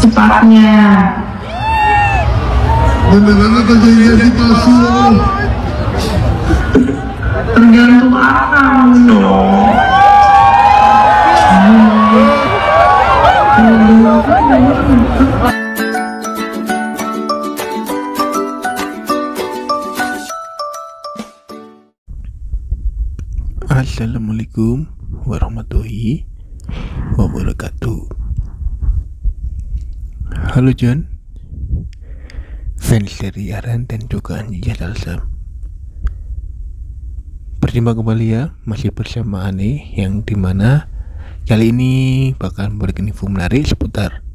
secepatnya. Beneran atau jadi palsu? Tergantung akang dong. Assalamualaikum warahmatullahi wabarakatuh Halo John. Fans dari Aran dan juga Anjija Salsa Berjumpa kembali ya Masih bersama Ane Yang di mana Kali ini bakal memberikan info menarik seputar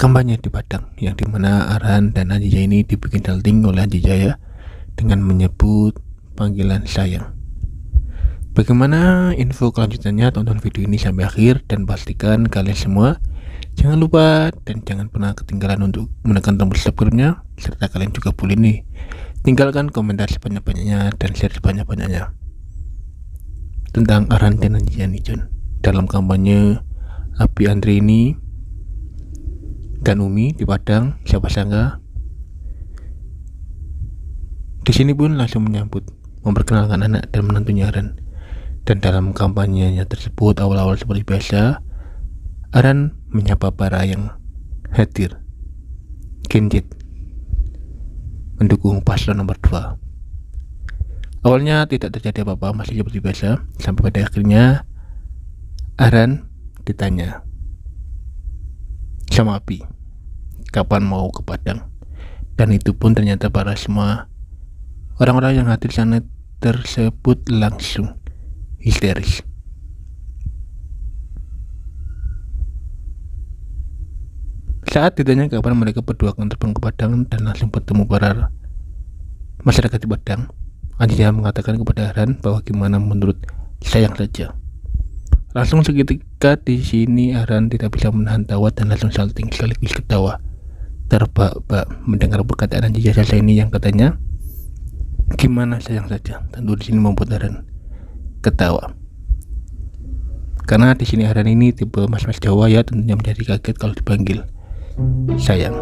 Kampanye di Padang Yang di mana Aran dan Anjija ini dibikin salting oleh Anjija ya Dengan menyebut panggilan sayang. Bagaimana info kelanjutannya? Tonton video ini sampai akhir dan pastikan kalian semua jangan lupa dan jangan pernah ketinggalan untuk menekan tombol subscribe-nya. Serta kalian juga boleh nih tinggalkan komentar sebanyak-banyaknya dan share sebanyak-banyaknya tentang Aran dan Anjian John dalam kampanye Abi Andri ini dan Umi di Padang siapa sangka di sini pun langsung menyambut memperkenalkan anak dan menantunya Aran dan dalam kampanyenya tersebut awal-awal seperti biasa Aran menyapa para yang hadir. Genjit mendukung paslon nomor 2 awalnya tidak terjadi apa-apa masih seperti biasa. Sampai pada akhirnya Aran ditanya sama Api kapan mau ke Padang? Dan itu pun ternyata para semua orang-orang yang hadir sana tersebut langsung histeris. Saat ditanya kapan mereka berdua akan terbang ke Padang dan langsung bertemu para masyarakat di Padang, Anjingnya mengatakan kepada Aran bahwa gimana menurut sayang saja. Langsung seketika di sini Aran tidak bisa menahan tawa dan langsung salting sekaligus ketawa. Terbak-bak mendengar perkataan Anjingnya saja ini yang katanya, gimana sayang saja. Tentu di sini membuat Aran ketawa. Karena di sini Aran ini tipe mas-mas Jawa ya tentunya menjadi kaget kalau dipanggil sayang.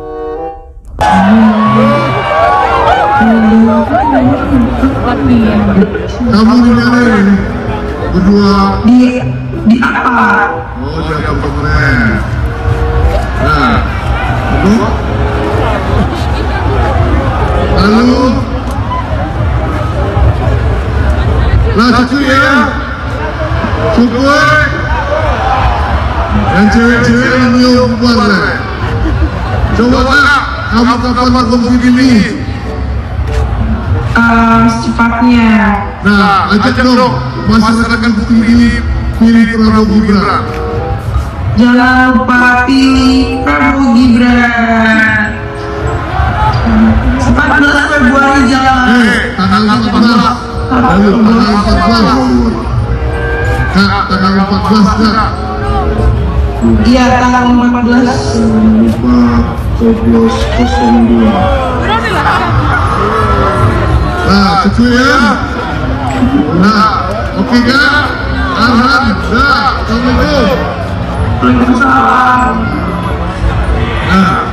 Kamu? Berdua. Di di apa? Oh, apartemen. Nah. Lalu, cucu ya, cukup. Yang cewek-cewek yang. Nak, kamu kapan vakum ini? Um, secepatnya. Nah, ajak dong masyarakat Bukit ini pilih Prabowo Gibran. Jangan lupa pilih Prabowo Gibran. 14 Februari jalan. Eh, tanggal 14. Lalu tanggal 14. Kak, tanggal 14 kak. Iya, tanggal 14. 1402. Nah, cucu ya. Nah, oke. Arhan, dah, Assalamualaikum. Waalaikumsalam. Nah,